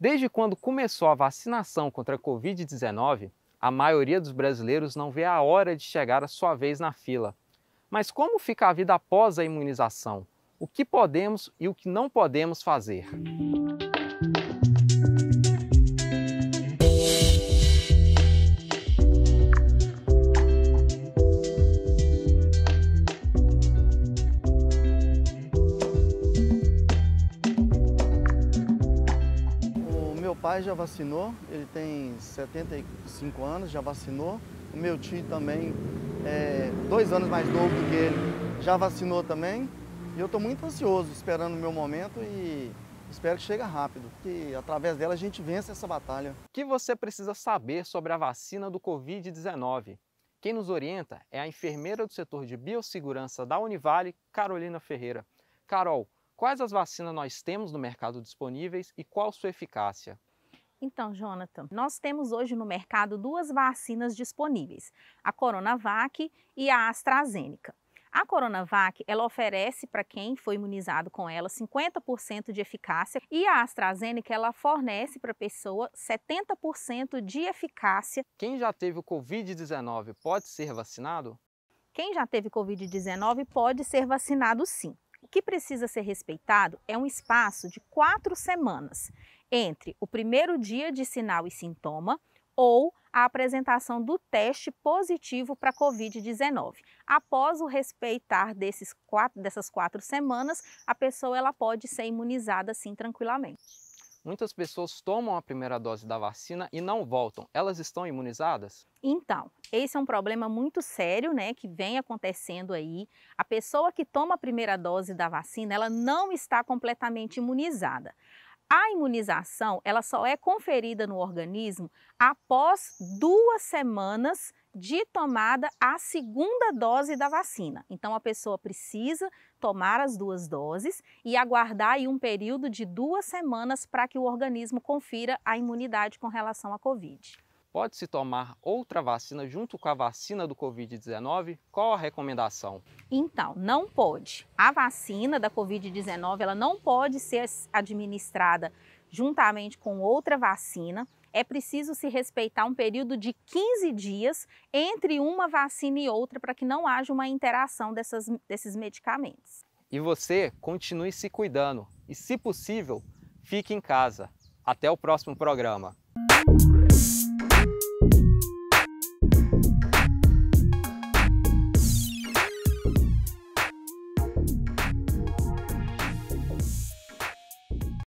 Desde quando começou a vacinação contra a Covid-19, a maioria dos brasileiros não vê a hora de chegar a sua vez na fila. Mas como fica a vida após a imunização? O que podemos e o que não podemos fazer? Pai já vacinou, ele tem 75 anos, já vacinou. O meu tio também, é, dois anos mais novo do que ele, já vacinou também. E eu estou muito ansioso, esperando o meu momento e espero que chegue rápido, que através dela a gente vence essa batalha. O que você precisa saber sobre a vacina do Covid-19? Quem nos orienta é a enfermeira do setor de biossegurança da Univale, Carolina Ferreira. Carol, quais as vacinas nós temos no mercado disponíveis e qual sua eficácia? Então, Jonathan, nós temos hoje no mercado duas vacinas disponíveis, a Coronavac e a AstraZeneca. A Coronavac, ela oferece para quem foi imunizado com ela 50% de eficácia e a AstraZeneca, ela fornece para a pessoa 70% de eficácia. Quem já teve o Covid-19 pode ser vacinado? Quem já teve Covid-19 pode ser vacinado sim. Que precisa ser respeitado é um espaço de quatro semanas entre o primeiro dia de sinal e sintoma ou a apresentação do teste positivo para Covid-19. Após o respeitar desses quatro, dessas quatro semanas, a pessoa ela pode ser imunizada assim tranquilamente. Muitas pessoas tomam a primeira dose da vacina e não voltam. Elas estão imunizadas? Então, esse é um problema muito sério, né, que vem acontecendo aí. A pessoa que toma a primeira dose da vacina, ela não está completamente imunizada. A imunização ela só é conferida no organismo após duas semanas de tomada a segunda dose da vacina. Então a pessoa precisa tomar as duas doses e aguardar aí um período de duas semanas para que o organismo confira a imunidade com relação à Covid. Pode-se tomar outra vacina junto com a vacina do Covid-19? Qual a recomendação? Então, não pode. A vacina da Covid-19 ela não pode ser administrada juntamente com outra vacina. É preciso se respeitar um período de 15 dias entre uma vacina e outra para que não haja uma interação dessas, desses medicamentos. E você continue se cuidando e, se possível, fique em casa. Até o próximo programa.